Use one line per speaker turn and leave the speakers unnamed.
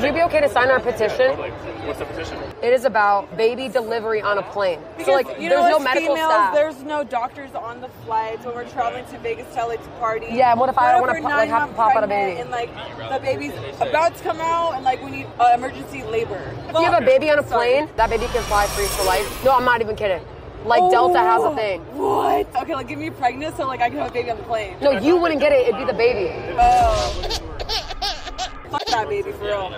would you be okay to sign our petition?
What's the petition?
It is about baby delivery on a plane. so like,
you know,
there's no medical
females,
staff.
There's no doctors on the flights when we're traveling to Vegas to LA to party.
Yeah, what if I
What
wanna like, have to pop out a baby?
And like the baby's about to come out, and like we need uh, emergency labor.
if you have a baby on a plane, that baby can fly free for life. No, I'm not even kidding. Like Delta has a thing.
What? Okay, like give me pregnant so like I can have a baby on the plane.
No, you wouldn't get it. It'd be the baby.
Oh. Fuck that baby for real.